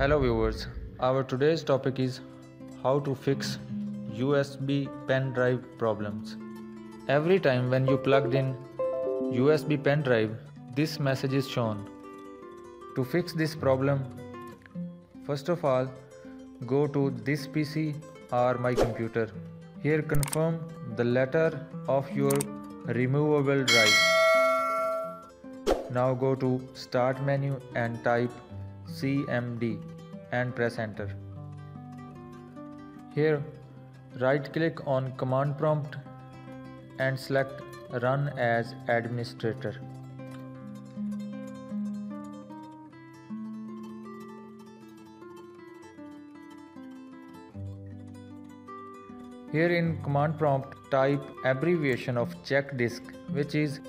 Hello viewers, our today's topic is how to fix USB pen drive problems. Every time when you plugged in USB pen drive, this message is shown. To fix this problem, first of all, go to this PC or my computer. Here confirm the letter of your removable drive. Now go to start menu and type CMD and press enter. Here right click on command prompt and select run as administrator. Here in command prompt type abbreviation of check disk which is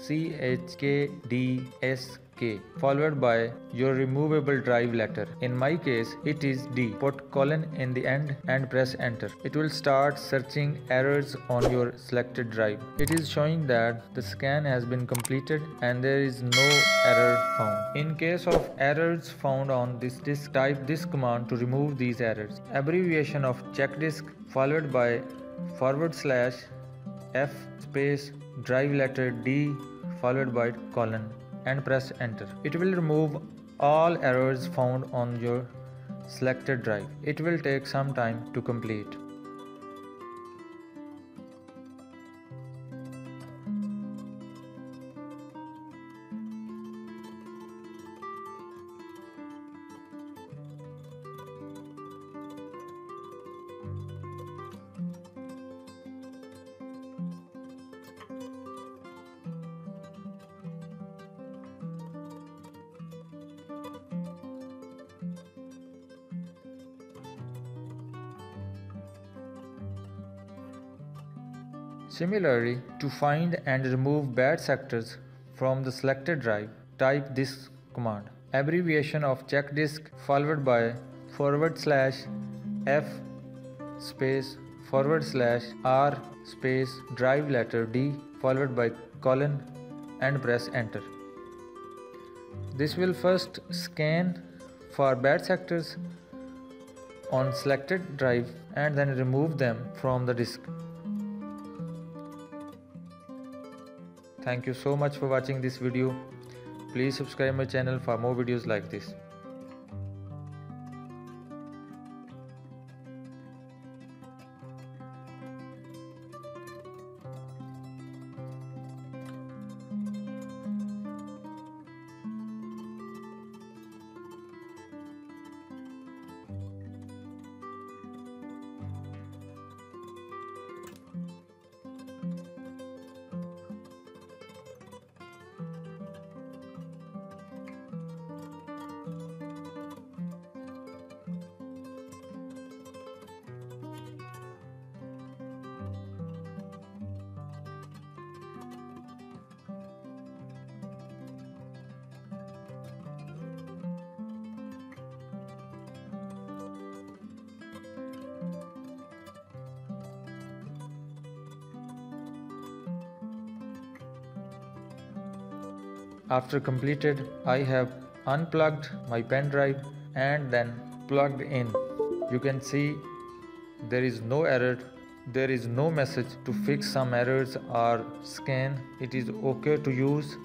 CHKDSK followed by your removable drive letter. In my case it is D. Put colon in the end and press enter. It will start searching errors on your selected drive. It is showing that the scan has been completed and there is no error found. In case of errors found on this disk type this command to remove these errors. Abbreviation of check disk followed by forward slash F space drive letter D followed by colon and press enter. It will remove all errors found on your selected drive. It will take some time to complete. Similarly, to find and remove bad sectors from the selected drive, type this command. Abbreviation of check disk followed by forward slash F space forward slash R space drive letter D followed by colon and press enter. This will first scan for bad sectors on selected drive and then remove them from the disk. Thank you so much for watching this video. Please subscribe my channel for more videos like this. After completed, I have unplugged my pen drive and then plugged in. You can see there is no error, there is no message to fix some errors or scan. It is okay to use